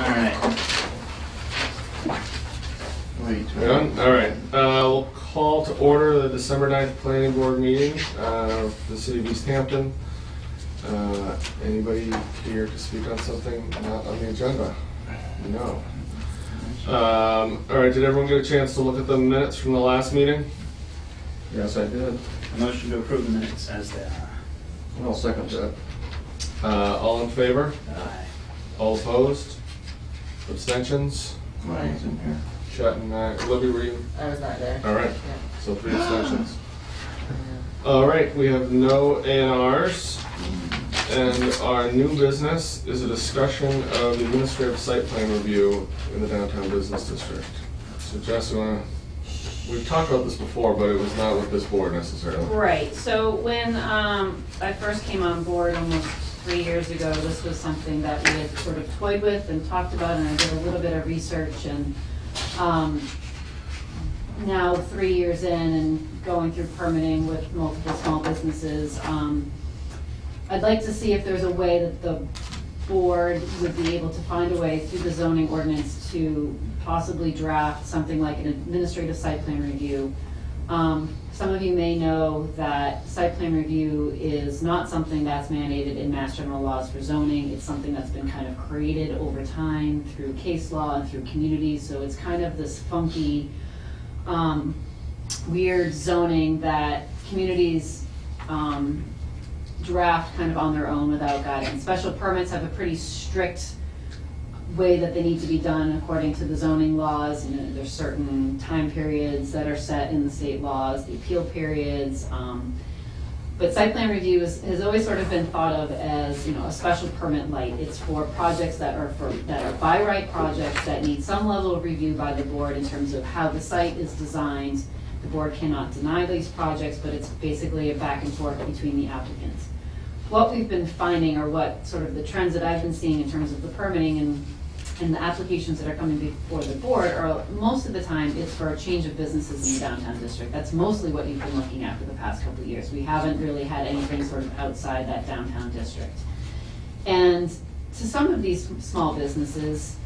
Alright. Wait. We on? All right, uh, we'll call to order the December 9th planning board meeting, uh, of the city of Easthampton. Uh, anybody here to speak on something not on the agenda? No. Um, all right, did everyone get a chance to look at the minutes from the last meeting? Yes, I did. Motion to approve the minutes as they are. I'll second that. Uh, all in favor? Aye. All opposed? Abstentions? Ryan's in here. Chet and I, Libby, were you? I was not there. All right, Yeah. so three abstentions. All right, we have no A and Rs. And our new business is a discussion of the administrative site plan review in the downtown business district. So Jess, you wanna, we've talked about this before, but it was not with this board necessarily. Right, so when um, I first came on board almost three years ago, this was something that we had sort of toyed with and talked about, and I did a little bit of research, and um, now, three years in and going through permitting with multiple small businesses, um, I'd like to see if there's a way that the board would be able to find a way through the zoning ordinance to possibly draft something like an administrative site plan review. Um, Some of you may know that site plan review is not something that's mandated in mass general laws for zoning. It's something that's been kind of created over time through case law and through communities. So it's kind of this funky, um, weird zoning that communities um, draft kind of on their own without guidance. Special permits have a pretty strict way that they need to be done according to the zoning laws. You know, there's certain time periods that are set in the state laws, the appeal periods. um, But site plan review is, has always sort of been thought of as, you know, a special permit light. It's for projects that are for, that are by right projects that need some level of review by the board in terms of how the site is designed. The board cannot deny these projects, but it's basically a back and forth between the applicants what we've been finding or what sort of the trends that I've been seeing in terms of the permitting and, and the applications that are coming before the board are, most of the time, it's for a change of businesses in the downtown district. That's mostly what you've been looking at for the past couple of years. We haven't really had anything sort of outside that downtown district. And to some of these small businesses,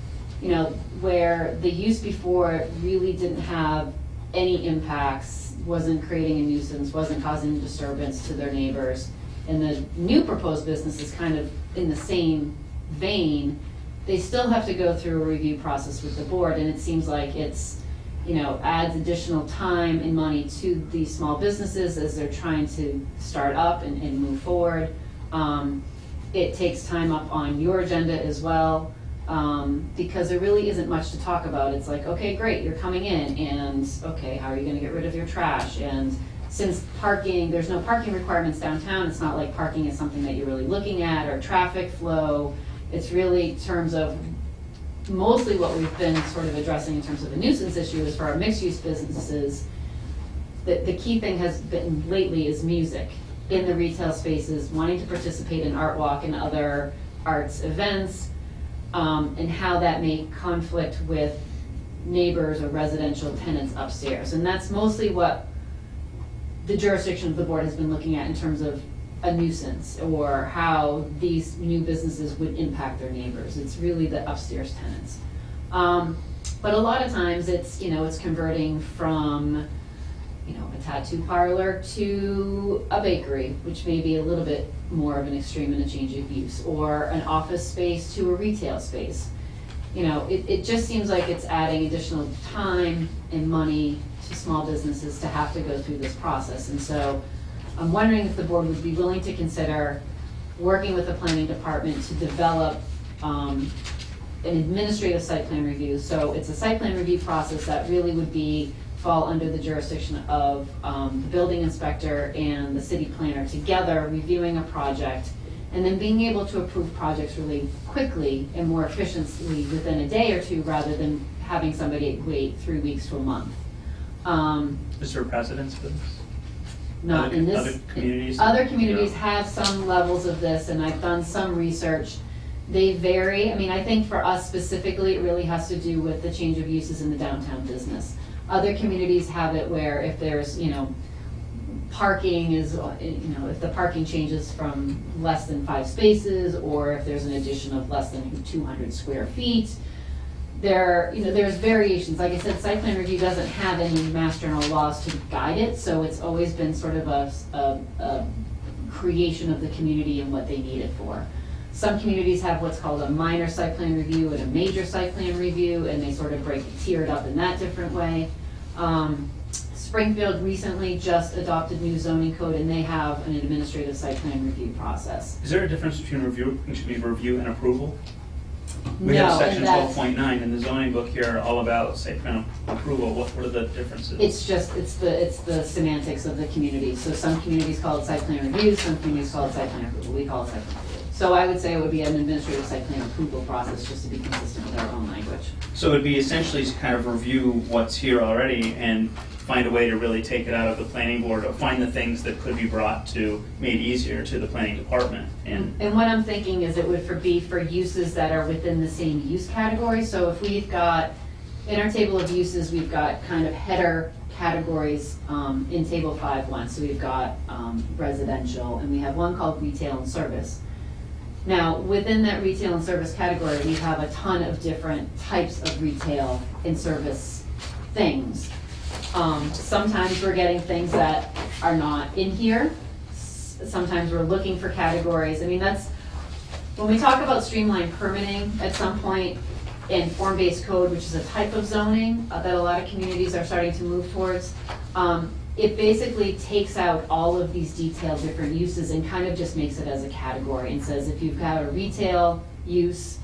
you know, where the use before really didn't have any impacts, wasn't creating a nuisance, wasn't causing disturbance to their neighbors, and the new proposed business is kind of in the same vein, they still have to go through a review process with the board, and it seems like it's, you know, adds additional time and money to these small businesses as they're trying to start up and, and move forward. Um, it takes time up on your agenda as well, um, because there really isn't much to talk about. It's like, okay, great, you're coming in, and, okay, how are you gonna get rid of your trash? And since parking, there's no parking requirements downtown, it's not like parking is something that you're really looking at, or traffic flow. It's really in terms of, mostly what we've been sort of addressing in terms of a nuisance issue is for our mixed-use businesses. The, the key thing has been lately is music in the retail spaces, wanting to participate in Art Walk and other arts events, um, and how that may conflict with neighbors or residential tenants upstairs. And that's mostly what the jurisdiction of the board has been looking at in terms of a nuisance or how these new businesses would impact their neighbors. It's really the upstairs tenants. Um, but a lot of times it's, you know, it's converting from, you know, a tattoo parlor to a bakery, which may be a little bit more of an extreme in a change of use, or an office space to a retail space. You know, it, it just seems like it's adding additional time and money to small businesses to have to go through this process. And so I'm wondering if the board would be willing to consider working with the planning department to develop um, an administrative site plan review. So it's a site plan review process that really would be, fall under the jurisdiction of um, the building inspector and the city planner together reviewing a project and then being able to approve projects really quickly and more efficiently within a day or two rather than having somebody wait three weeks to a month. Um, Is there precedence for this? Not Other- in this. other communities? Other communities Yeah. have some levels of this, and I've done some research. They vary, I mean, I think for us specifically, it really has to do with the change of uses in the downtown business. Other communities have it where if there's, you know, parking is, uh, you know, if the parking changes from less than five spaces, or if there's an addition of less than two hundred square feet. There, you know, there's variations, like I said, site plan review doesn't have any mass general laws to guide it, so it's always been sort of a, a, a creation of the community and what they need it for. Some communities have what's called a minor site plan review and a major site plan review, and they sort of break, tier it up in that different way. Um, Springfield recently just adopted new zoning code, and they have an administrative site plan review process. Is there a difference between review, excuse me, review and approval? We have No, section twelve point nine in the zoning book here, all about site plan approval. What, what are the differences? it's just, it's the, it's the semantics of the community. So some communities call it site plan review, some communities call it site plan approval, we call it site plan approval. So I would say it would be an administrative site plan approval process, just to be consistent with our own language. So it'd be essentially to kind of review what's here already and find a way to really take it out of the planning board or find the things that could be brought to, made easier to the planning department. And And what I'm thinking is it would for, be for uses that are within the same use category. So if we've got, in our table of uses, we've got kind of header categories um, in table five one. So we've got um, residential, and we have one called retail and service. Now, within that retail and service category, we have a ton of different types of retail and service things. Um, sometimes we're getting things that are not in here. S- Sometimes we're looking for categories. I mean, that's, when we talk about streamlined permitting at some point in form-based code, which is a type of zoning uh, that a lot of communities are starting to move towards, um, it basically takes out all of these detailed different uses and kind of just makes it as a category and says if you've got a retail use,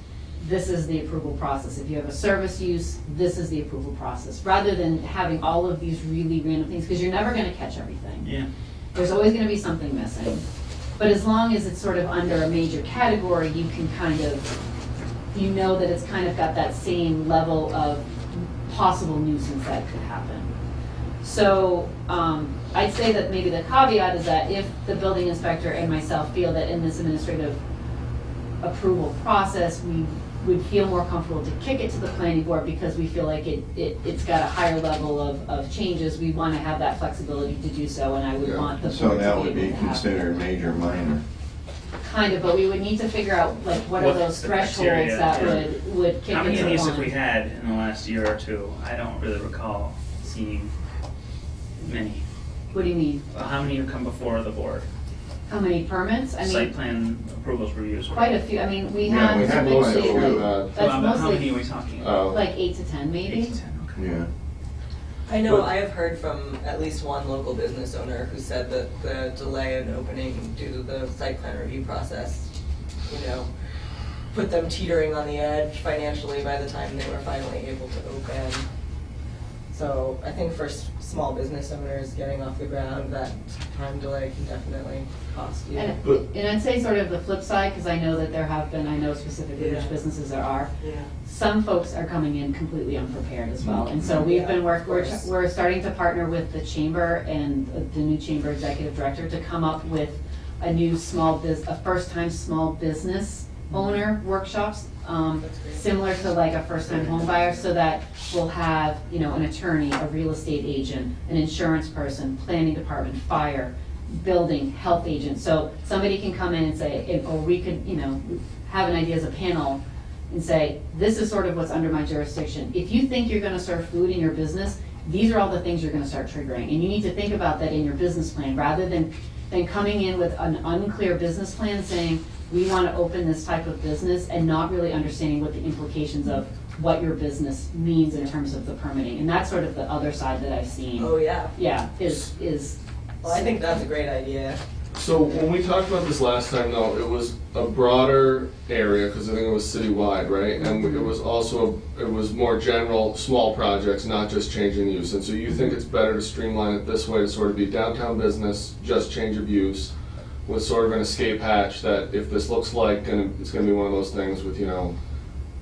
this is the approval process. If you have a service use, this is the approval process, rather than having all of these really random things, because you're never gonna catch everything. Yeah, There's always gonna be something missing. But as long as it's sort of under a major category, you can kind of, you know that it's kind of got that same level of possible nuisance that could happen. So, um, I'd say that maybe the caveat is that if the building inspector and myself feel that in this administrative approval process, we would feel more comfortable to kick it to the planning board because we feel like it, it, it's got a higher level of, of changes. We want to have that flexibility to do so, and I would Yeah. want the So board that to would be be able to have. considered major, minor. Kind of, but we would need to figure out, like, what are What's those the thresholds criteria, that yeah. would, would kick how many of into these have we had in the last year or two? I don't really recall seeing many. What do you mean? How many have come before the board? How many permits? I Site mean, plan approvals reviews? quite a few, I mean, we Yeah, had we had quite a eventually, few, like, uh, that's Well, How many are mostly we talking about? Uh, like eight to ten, maybe? Eight to ten, okay. Yeah. I know But- I have heard from at least one local business owner who said that the delay in opening due to the site plan review process, you know, put them teetering on the edge financially by the time they were finally able to open. So I think for small business owners getting off the ground, that time delay can definitely cost you. And, But- and I'd say sort of the flip side, because I know that there have been, I know specifically Yeah. which businesses there are. Yeah. Some folks are coming in completely unprepared as well, and so Mhm. we've Yeah, been working, we're, we're starting to partner with the chamber and the new chamber executive director to come up with a new small biz, a first-time small business owner workshops, um, similar to like a first-time home buyer, so that we'll have, you know, an attorney, a real estate agent, an insurance person, planning department, fire, building, health agent, so somebody can come in and say, or we could, you know, have an idea as a panel and say, this is sort of what's under my jurisdiction. If you think you're gonna serve food in your business, these are all the things you're gonna start triggering, and you need to think about that in your business plan, rather than, than coming in with an unclear business plan saying, we wanna open this type of business, and not really understanding what the implications of what your business means in terms of the permitting, and that's sort of the other side that I've seen. Oh, yeah. Yeah, is, is. Well, I think that's a great idea. So when we talked about this last time, though, it was a broader area because I think it was citywide, right? And mm-hmm. it was also it was more general, small projects, not just changing use. And so you think it's better to streamline it this way to sort of be downtown business, just change of use, with sort of an escape hatch that if this looks like and it's going to be one of those things with you know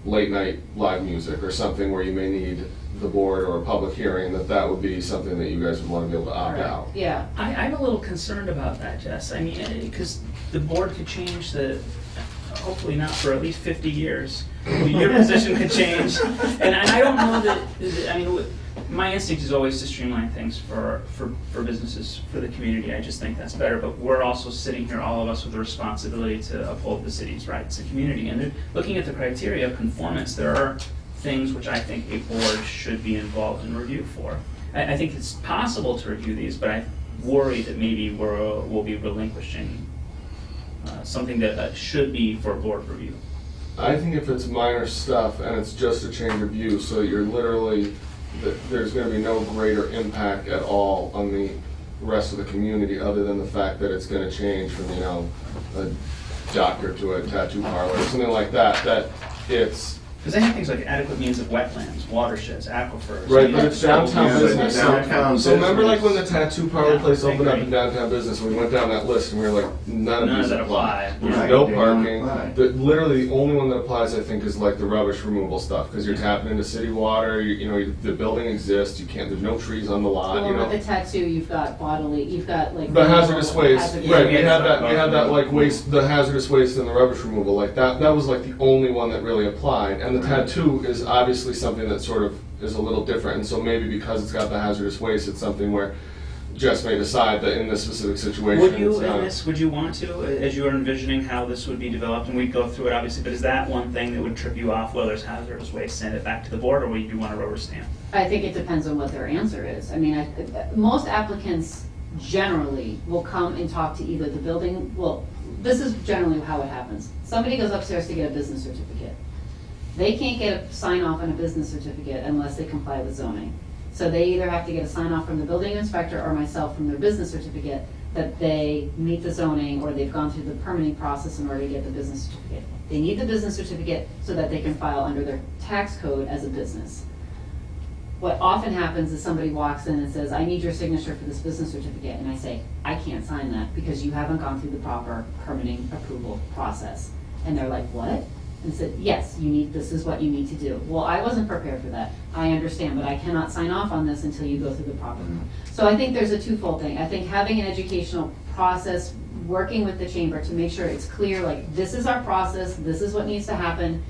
late night live music or something where you may need the board or a public hearing, that that would be something that you guys would want to be able to opt out. Yeah, I, I'm a little concerned about that, Jess. I mean, because the board could change the, hopefully not for at least 50 years. Your position could change. And I I don't know that, I mean, My instinct is always to streamline things for, for, for businesses, for the community. I just think that's better. But we're also sitting here, all of us, with a responsibility to uphold the city's rights and community. And looking at the criteria of conformance, there are things which I think a board should be involved in review for. I, I think it's possible to review these, but I worry that maybe we're, we'll be relinquishing uh, something that uh, should be for board review. I think if it's minor stuff and it's just a change of view, so you're literally, that there's gonna be no greater impact at all on the rest of the community, other than the fact that it's gonna change from, you know, a doctor to a tattoo parlor, or something like that, that it's, Because they have things like adequate means of wetlands, watersheds, aquifers. Right, but it's downtown Yeah, but business. downtown So remember like when the tattoo parlor Yeah, place I opened up agree. in downtown business, we went down that list and we were like, none None of of these that apply. apply. There's Right, no they don't parking. apply. The, literally, the only one that applies, I think, is like the rubbish removal stuff, because you're tapping into city water, you, you know, the building exists, you can't, there's no trees on the lot, you Or with the tattoo, you've got bodily, you've got like. The hazardous waste, hazardous right, we Yeah, had that, we had that like waste, the hazardous waste and the rubbish removal, like that, that was like the only one that really applied. And the tattoo is obviously something that sort of is a little different, and so maybe because it's got the hazardous waste, it's something where Jess may decide that in this specific situation. Would you, it's in this, would you want to, as you were envisioning how this would be developed, and we'd go through it obviously, but is that one thing that would trip you off, whether it's hazardous waste, send it back to the board, or would you want a rubber stamp? I think it depends on what their answer is. I mean, I, most applicants generally will come and talk to either the building, well, this is generally how it happens. Somebody goes upstairs to get a business certificate. They can't get a sign off on a business certificate unless they comply with zoning. So they either have to get a sign off from the building inspector or myself from their business certificate that they meet the zoning or they've gone through the permitting process in order to get the business certificate. They need the business certificate so that they can file under their tax code as a business. What often happens is somebody walks in and says, I need your signature for this business certificate, and I say, I can't sign that because you haven't gone through the proper permitting approval process. And they're like, what? And said, yes, you need, this is what you need to do. Well, I wasn't prepared for that. I understand, but I cannot sign off on this until you go through the proper. Mm-hmm. So I think there's a twofold thing. I think having an educational process, working with the chamber to make sure it's clear, like, this is our process, this is what needs to happen.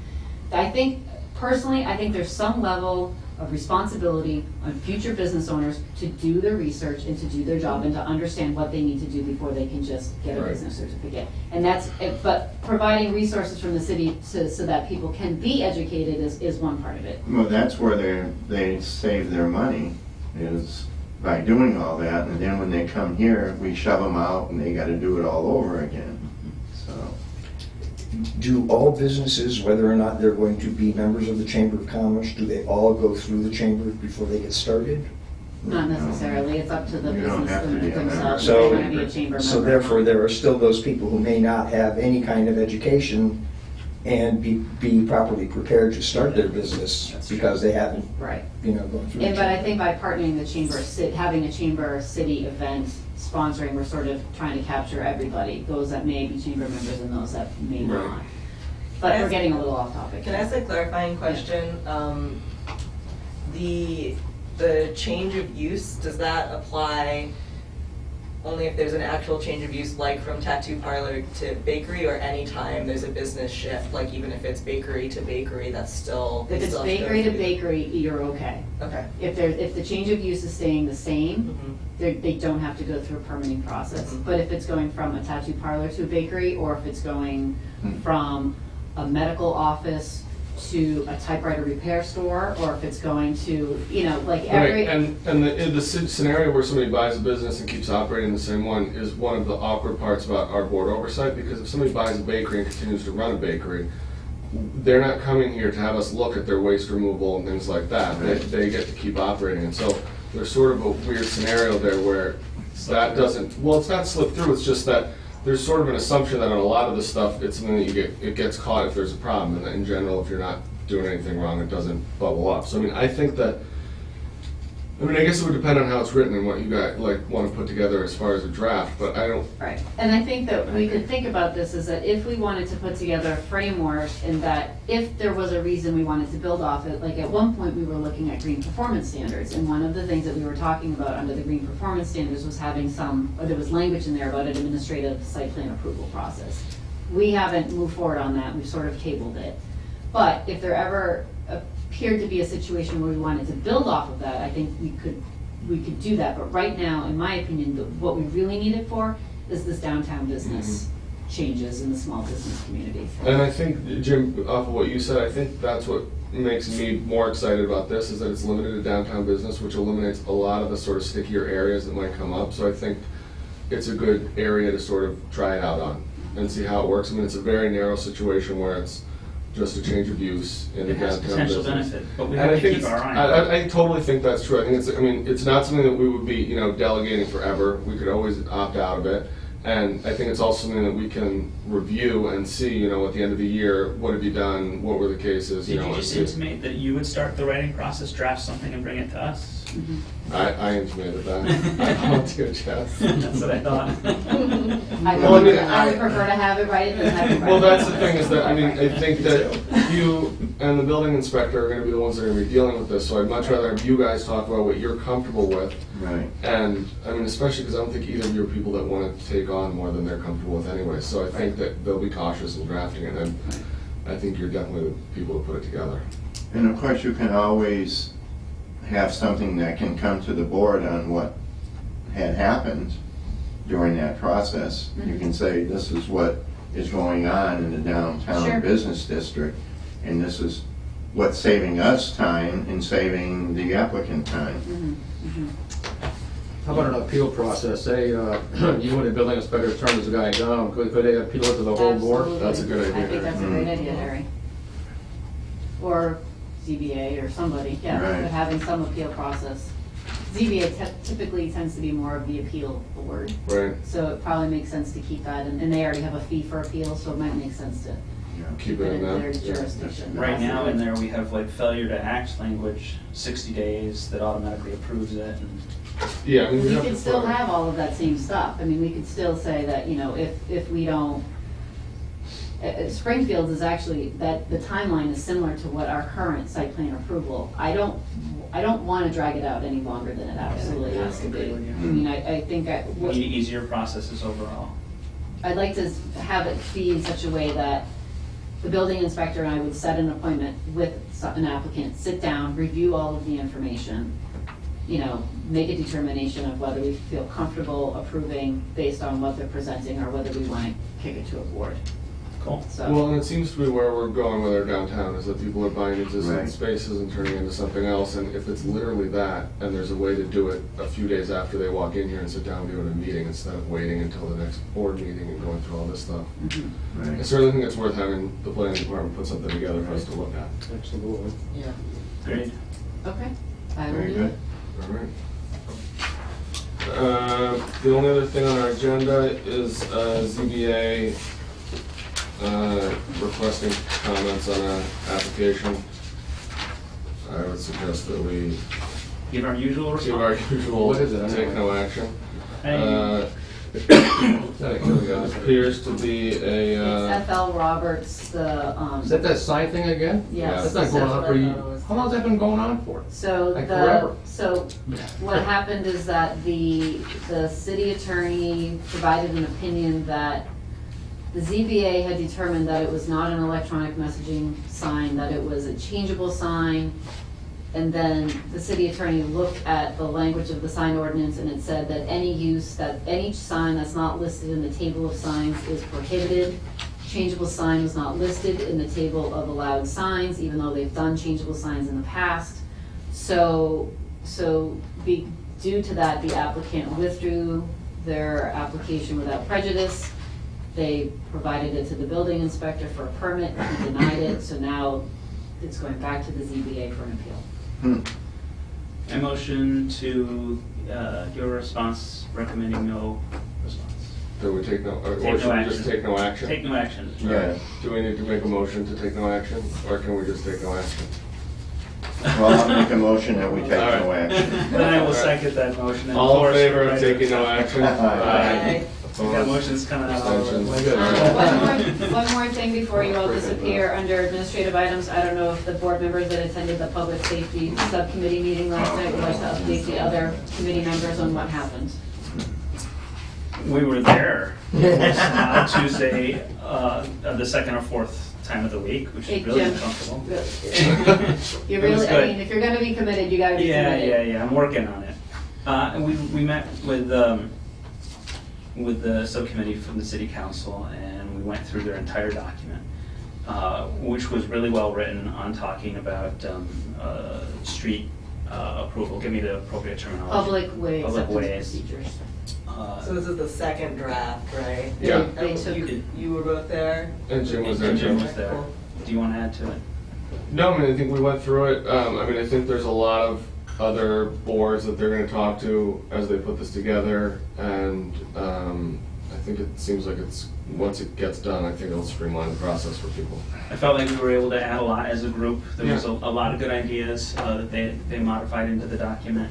I think, personally, I think there's some level of responsibility on future business owners to do their research and to do their job and to understand what they need to do before they can just get a Right. business certificate. And that's, eh, but providing resources from the city to, so that people can be educated is, is one part of it. Well, that's where they, they save their money, is by doing all that, and then when they come here, we shove them out and they gotta do it all over again, so. Do all businesses, whether or not they're going to be members of the Chamber of Commerce, do they all go through the chamber before they get started? Not necessarily, it's up to the You don't business have to be a member. themselves, if So- they wanna be a chamber member. So therefore, there are still those people who may not have any kind of education and be, be properly prepared to start their business because they haven't, Right. you know, gone through. the And, but I think by partnering the chamber, ci- having a chamber city event sponsoring, we're sort of trying to capture everybody, those that may be chamber members and those that may Right. not. But we're getting a little off topic. Can I ask a clarifying question? Um, The, the change of use, does that apply only if there's an actual change of use, like from tattoo parlor to bakery, or anytime there's a business shift, like even if it's bakery to bakery, that's still? If it's still have bakery to bakery, you're okay. Okay. If there, if the change of use is staying the same, Mhm. they, they don't have to go through a permitting process. Mhm. But if it's going from a tattoo parlor to a bakery, or if it's going from a medical office to a typewriter repair store, or if it's going to, you know, like every. Right, and, and the, the scenario where somebody buys a business and keeps operating the same one is one of the awkward parts about our board oversight, because if somebody buys a bakery and continues to run a bakery, they're not coming here to have us look at their waste removal and things like that, they, Right. they get to keep operating, and so there's sort of a weird scenario there where that doesn't, well, it's not slip through, it's just that there's sort of an assumption that on a lot of the stuff, it's something that you get, it gets caught if there's a problem, and in general, if you're not doing anything wrong, it doesn't bubble up. So I mean, I think that, I mean, I guess it would depend on how it's written and what you guys, like, wanna put together as far as a draft, but I don't, Right, and I think that we could think about this is that if we wanted to put together a framework and that if there was a reason we wanted to build off it, like at one point we were looking at green performance standards. And one of the things that we were talking about under the green performance standards was having some, or there was language in there about an administrative site plan approval process. We haven't moved forward on that, we've sort of tabled it. But if there ever uh, appeared to be a situation where we wanted to build off of that, I think we could, we could do that. But right now, in my opinion, the- what we really need it for is this downtown business mm-hmm. changes in the small business community. And I think, Jim, off of what you said, I think that's what makes me more excited about this, is that it's limited to downtown business, which eliminates a lot of the sort of stickier areas that might come up. So I think it's a good area to sort of try it out on and see how it works. I mean, it's a very narrow situation where it's just a change of use in the It has downtown potential business. benefit, but we And have I to think keep it's- our eye I, on it. I, I totally think that's true. I think it's, I mean, it's not something that we would be, you know, delegating forever. We could always opt out of it. And I think it's also something that we can review and see, you know, at the end of the year, what have you done? What were the cases? You Did know, you and just see- intimate that you would start the writing process, draft something and bring it to us? Mm-hmm. I, I intimated that. I volunteered, Jeff. That's what I thought. I Well, I would, mean, I would I- prefer to have it right than have it right. Well, that's the thing is that, I mean, I think that you and the building inspector are gonna be the ones that are gonna be dealing with this, so I'd much rather have you guys talk about what you're comfortable with. Right. And, I mean, especially because I don't think either of you are people that wanna take on more than they're comfortable with anyway, so I think that they'll be cautious in drafting it, and I think you're definitely the people to put it together. And of course, you can always have something that can come to the board on what had happened during that process. You can say, this is what is going on in the Sure. downtown business district, and this is what's saving us time and saving the applicant time. Mhm, mhm. How about an appeal process? Say, uh, you and the building inspector turns the guy down, could, could they appeal it to the whole board? That's a good idea, I think that's a Harry. great idea, Harry. Or ZBA or somebody, yeah, Right. but having some appeal process. ZBA te- typically tends to be more of the appeal board, Right, so it probably makes sense to keep that, and and they already have a fee for appeal, so it might make sense to keep keep it it in in their there. jurisdiction. Right now in there, we have like failure to act language, sixty days that automatically approves it and Yeah, I mean, We have could to still put- have all of that same stuff. I mean, we could still say that, you know, if, if we don't, uh, Springfield is actually, that, the timeline is similar to what our current site plan approval. I don't, I don't want to drag it out any longer than it absolutely has to be. I mean, I, I think I, we need easier processes overall. I'd like to have it be in such a way that the building inspector and I would set an appointment with so- an applicant, sit down, review all of the information, you know, make a determination of whether we feel comfortable approving based on what they're presenting or whether we want to kick it to a board, Cool. so. Well, and it seems to be where we're going with our downtown, is that people are buying existing Right. spaces and turning into something else, and if it's literally that, and there's a way to do it a few days after they walk in here and sit down and do it in a meeting, instead of waiting until the next board meeting and going through all this stuff. Mhm. I Right. certainly think it's worth having the planning department put something together for us to look at. Absolutely. Yeah. Great. Okay. I will Very do good. All right. Uh, The only other thing on our agenda is uh, ZBA uh, requesting comments on an application. I would suggest that we Give our usual give our response. usual What is it, take anyway? no action. Uh, There we go. It appears to be a, It's uh, FL Roberts, the, um. Is that that sign thing again? Yes. That's not going on for, you- what I was- how long's that been going on for? So Like the, forever. so what happened is that the, the city attorney provided an opinion that the ZBA had determined that it was not an electronic messaging sign, that it was a changeable sign. And then the city attorney looked at the language of the sign ordinance and it said that any use, that any sign that's not listed in the table of signs is prohibited. Changeable sign was not listed in the table of allowed signs, even though they've done changeable signs in the past. So, so be, due to that, the applicant withdrew their application without prejudice. They provided it to the building inspector for a permit, he denied it, so now it's going back to the ZBA for an appeal. Hmm. I motion to uh, give a response recommending no response. that we take no, or Take no should we just action. take no action? Take no action. Yeah. Do we need to make a motion to take no action, or can we just take no action? Well, I'll make a motion that we take no action. Then I will second that motion. and All in endorse favor of taking no action? Aye. We got Opposed? motions coming out all over the Abstentions? place. Uh, One more, one more thing before you all disappear, under administrative items, I don't know if the board members that attended the public safety subcommittee meeting last night would like to update the other committee members on what happened. We were there uh, Tuesday, uh, of the second or fourth time of the week, which Hey, is really Jim. uncomfortable. You It was really, I good. mean, if you're gonna be committed, you gotta be Yeah, committed. yeah, yeah, I'm working on it. Uh, and we, we met with, um, with the subcommittee from the city council, and we went through their entire document, uh, which was really well written on talking about, um, uh, street, uh, approval, give me the appropriate terminology. Public way Public ways. procedures. Uh, So this is the second draft, right? Yeah. They And took- You, you were both there? And Jim was there And Jim was there. Do you wanna add to it? No, I mean, I think we went through it. Um, I mean, I think there's a lot of other boards that they're gonna talk to as they put this together. And, um, I think it seems like it's, once it gets done, I think it'll streamline the process for people. I felt like we were able to add a lot as a group. There was a, a lot of good ideas uh, that they, they modified into the document.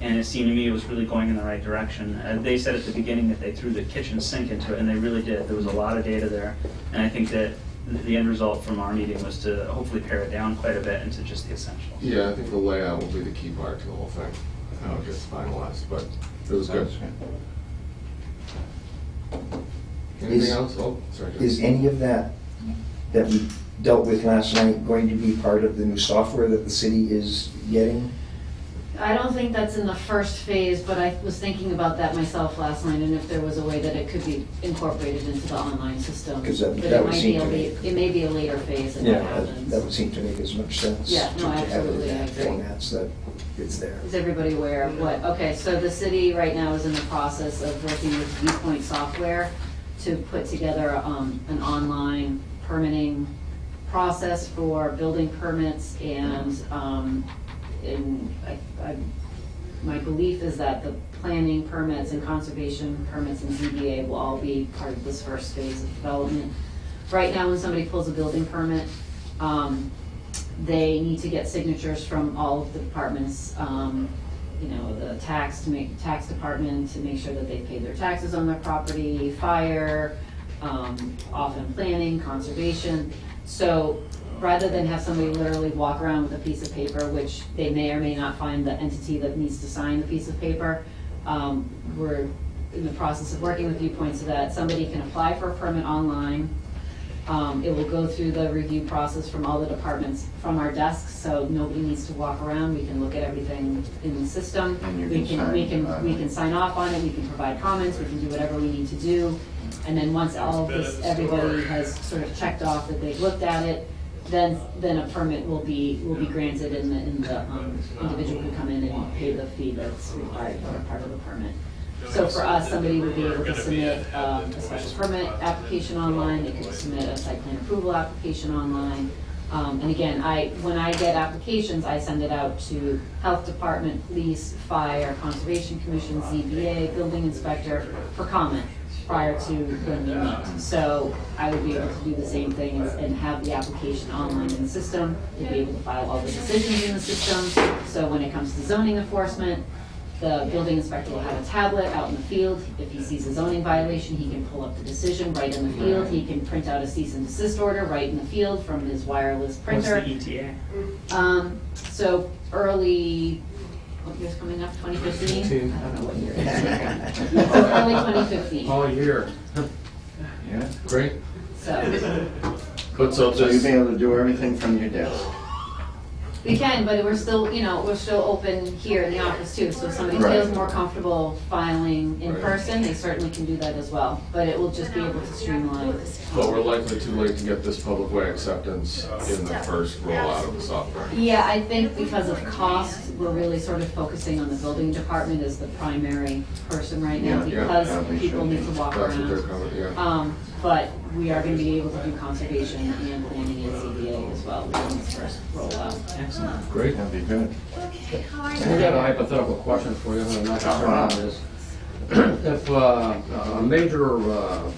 And it seemed to me it was really going in the right direction. Uh, They said at the beginning that they threw the kitchen sink into it, and they really did. There was a lot of data there. And I think that the- the end result from our meeting was to hopefully pare it down quite a bit into just the essentials. Yeah, I think the layout will be the key part to the whole thing, how it gets finalized, but it was good. Anything Is- else? Oh, sorry. Jim. Is any of that that we dealt with last night going to be part of the new software that the city is getting? I don't think that's in the first phase, but I was thinking about that myself last night, and if there was a way that it could be incorporated into the online system. 'Cause that- But that it would might seem be a to me- It may be a later phase that Yeah, that that- happens. that would seem to make as much sense. Yeah, to- no, to have it absolutely, I that agree. Formats that it's there. Is everybody aware of what, okay, so the city right now is in the process of working with Viewpoint Software to put together um, an online permitting process for building permits and, um, and I, I, my belief is that the planning permits and conservation permits and ZBA will all be part of this first phase of development. Right now, when somebody pulls a building permit, um, they need to get signatures from all of the departments, um, you know, the tax to make, tax department to make sure that they pay their taxes on their property, fire, um, often planning, conservation. So rather than have somebody literally walk around with a piece of paper, which they may or may not find the entity that needs to sign the piece of paper, um, we're in the process of working with Viewpoint so that somebody can apply for a permit online. Um, it will go through the review process from all the departments from our desks, so nobody needs to walk around, we can look at everything in the system. And We can we sign can, we can sign off on it, we can provide comments, we can do whatever we need to do. And then once all of this, everybody has sort of checked off that they've looked at it, then, then a permit will be, will be granted and the, and the um, individual can come in and pay the fee that's required for part of the permit. So for us, somebody would be able to submit um, a special permit application online, they could submit a site plan approval application online. Um, And again, I, when I get applications, I send it out to Health Department, Police, Fire, Conservation Commission, ZBA, Building Inspector for comment prior to when we meet. So I would be able to do the same thing and- and have the application online in the system, We'd be able to file all the decisions in the system. So when it comes to zoning enforcement, the building inspector will have a tablet out in the field. If he sees a zoning violation, he can pull up the decision right in the field. He can print out a cease and desist order right in the field from his wireless printer. What's the ETA? Um, so early, what year's coming up, twenty fifteen? Fifteen. I don't know what year it is. So early twenty fifteen, All year. Yeah. Great. so. But so So you'll this, be able to do everything from your desk. We can, but we're still, you know, we're still open here in the office too, so if somebody Right. feels more comfortable filing in Right. person, they certainly can do that as well. But it will just be able to streamline. but we're likely too late to get this public way acceptance in the first rollout of the software. Yeah, I think because of cost, we're really sort of focusing on the building department as the primary person right now Yeah, yeah, because yeah, we people should need be. to walk That's what they're around. yeah. Um, but we are gonna be able to do conservation and planning and ZBA as well within this first rollout. Excellent. Great. That'd be good. We have a hypothetical question for you, and I'm not sure how it is. If uh, a major uh,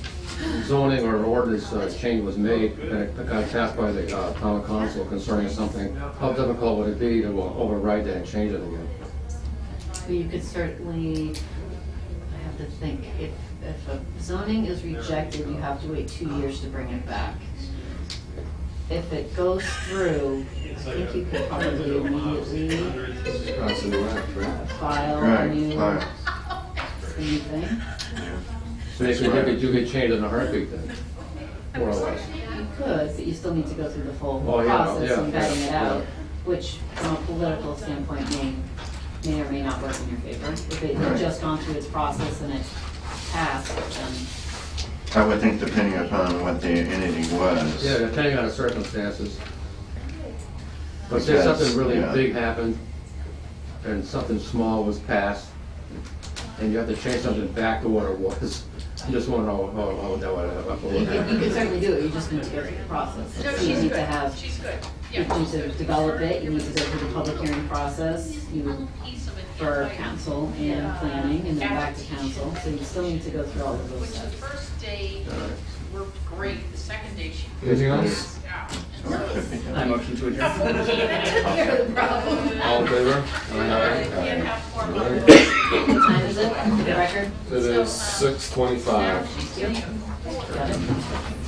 zoning or ordinance uh, change was made and it got passed by the uh, town council concerning something, how difficult would it be to override that and change it again? But you could certainly, I have to think, if, if a zoning is rejected, you have to wait two years to bring it back. If it goes through, I think you could probably immediately That's the new act, right? file a Right, new, right. a new thing. So you could, you could- you could change it in a heartbeat then, more or less. You could, but you still need to go through the full Oh, yeah, process yeah, and vetting it yeah, out, yeah. which from a political standpoint may, may or may not work in your favor. If it had just gone through its process and it passed, then um, I would think depending upon what the entity was. Yeah, depending on the circumstances. But say something Because, really yeah. big happened, and something small was passed, and you have to change something back to what it was. Oh, oh, I just wonder how, how, how that would, how that would you you can happen. certainly do it, you just need to go through the process. No, So she's You need good. to have, She's good. you Yeah. need to develop it, you need to go through the public hearing process, you Piece of it. For council and planning, and then back to council, so you still need to go through all of those Which the steps. first day worked great, the second day she. Anything else? Yeah. It could. I motion to adjourn. You're the problem. All in favor? Can't have four All more. What time is it, for the record? It is six twenty-five. Got it?